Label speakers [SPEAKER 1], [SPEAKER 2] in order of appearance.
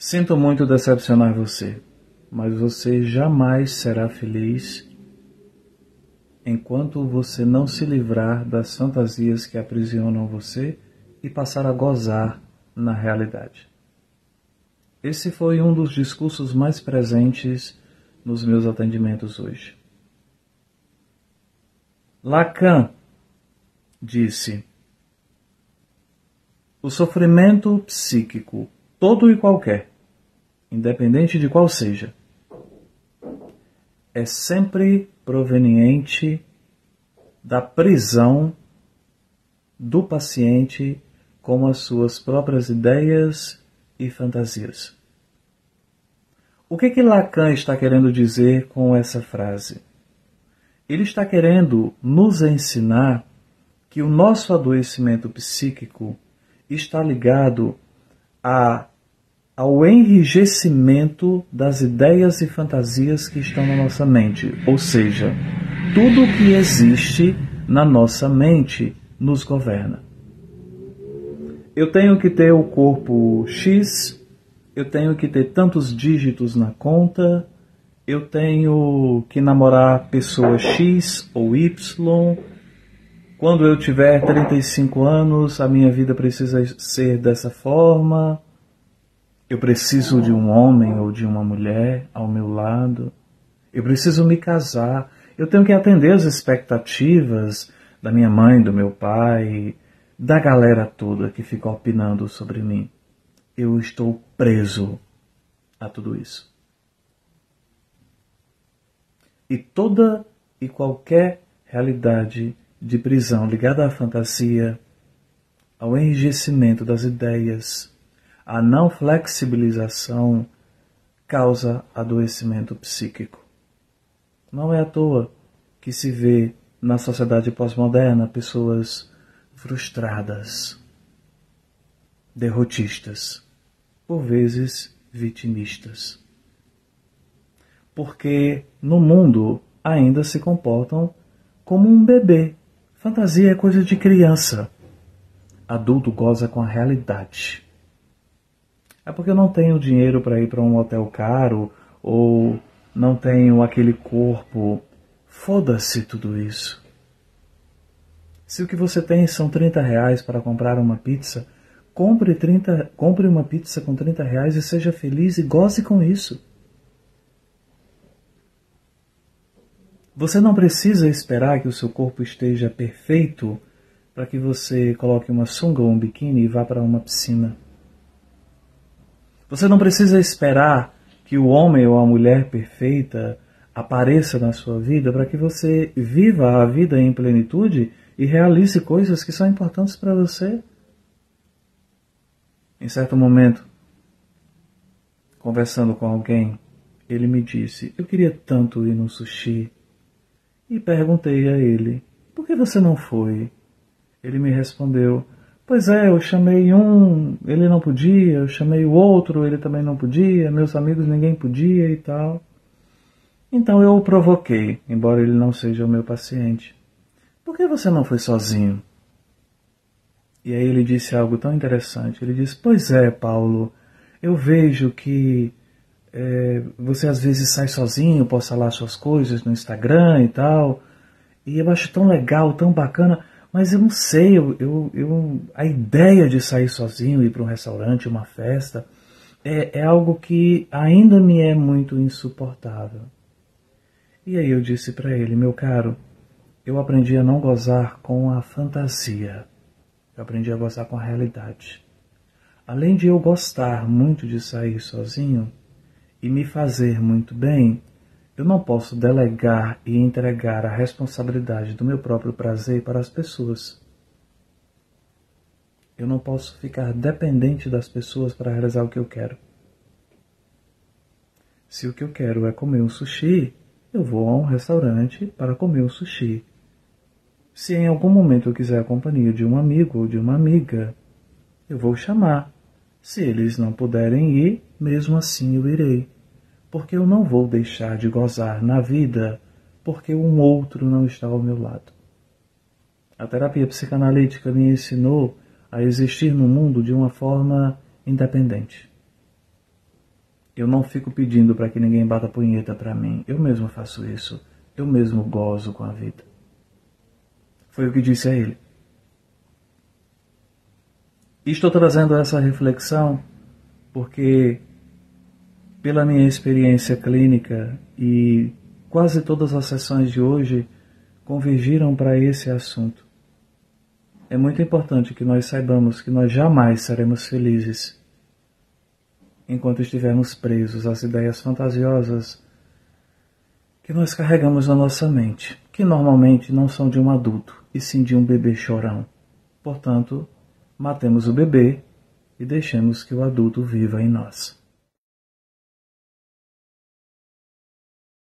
[SPEAKER 1] Sinto muito decepcionar você, mas você jamais será feliz enquanto você não se livrar das fantasias que aprisionam você e passar a gozar na realidade. Esse foi um dos discursos mais presentes nos meus atendimentos hoje. Lacan disse: O sofrimento psíquico, todo e qualquer, independente de qual seja, é sempre proveniente da prisão do paciente com as suas próprias ideias e fantasias. O que que Lacan está querendo dizer com essa frase? Ele está querendo nos ensinar que o nosso adoecimento psíquico está ligado a, ao enrijecimento das ideias e fantasias que estão na nossa mente. Ou seja, tudo o que existe na nossa mente nos governa. Eu tenho que ter o corpo X, eu tenho que ter tantos dígitos na conta, eu tenho que namorar pessoa X ou Y. Quando eu tiver 35 anos, a minha vida precisa ser dessa forma. Eu preciso de um homem ou de uma mulher ao meu lado. Eu preciso me casar. Eu tenho que atender as expectativas da minha mãe, do meu pai, da galera toda que fica opinando sobre mim. Eu estou preso a tudo isso. E toda e qualquer realidade de prisão ligada à fantasia, ao enrijecimento das ideias, à não flexibilização, causa adoecimento psíquico. Não é à toa que se vê na sociedade pós-moderna pessoas frustradas, derrotistas, por vezes vitimistas porque no mundo ainda se comportam como um bebê. Fantasia é coisa de criança. Adulto goza com a realidade. É porque eu não tenho dinheiro para ir para um hotel caro ou não tenho aquele corpo. Foda-se tudo isso. Se o que você tem são 30 reais para comprar uma pizza, compre, 30, compre uma pizza com 30 reais e seja feliz e goze com isso. Você não precisa esperar que o seu corpo esteja perfeito para que você coloque uma sunga ou um biquíni e vá para uma piscina. Você não precisa esperar que o homem ou a mulher perfeita apareça na sua vida para que você viva a vida em plenitude e realize coisas que são importantes para você. Em certo momento, conversando com alguém, ele me disse: Eu queria tanto ir no sushi e perguntei a ele: Por que você não foi? Ele me respondeu: Pois é, eu chamei um, ele não podia, eu chamei o outro, ele também não podia, meus amigos ninguém podia e tal. Então eu o provoquei, embora ele não seja o meu paciente. Por que você não foi sozinho? E aí ele disse algo tão interessante. Ele disse: Pois é, Paulo, eu vejo que é, você às vezes sai sozinho, posta lá suas coisas no Instagram e tal. E eu acho tão legal, tão bacana, mas eu não sei, eu, eu, eu a ideia de sair sozinho, ir para um restaurante, uma festa, é, é algo que ainda me é muito insuportável. E aí eu disse para ele, meu caro, eu aprendi a não gozar com a fantasia. Eu aprendi a gozar com a realidade. Além de eu gostar muito de sair sozinho, e me fazer muito bem, eu não posso delegar e entregar a responsabilidade do meu próprio prazer para as pessoas. Eu não posso ficar dependente das pessoas para realizar o que eu quero. Se o que eu quero é comer um sushi, eu vou a um restaurante para comer um sushi. Se em algum momento eu quiser a companhia de um amigo ou de uma amiga, eu vou chamar. Se eles não puderem ir, mesmo assim eu irei, porque eu não vou deixar de gozar na vida porque um outro não está ao meu lado. A terapia psicanalítica me ensinou a existir no mundo de uma forma independente. Eu não fico pedindo para que ninguém bata punheta para mim. Eu mesmo faço isso. Eu mesmo gozo com a vida. Foi o que disse a ele. E estou trazendo essa reflexão porque, pela minha experiência clínica e quase todas as sessões de hoje convergiram para esse assunto. É muito importante que nós saibamos que nós jamais seremos felizes enquanto estivermos presos às ideias fantasiosas que nós carregamos na nossa mente, que normalmente não são de um adulto, e sim de um bebê chorão. Portanto, matemos o bebê e deixemos que o adulto viva em nós.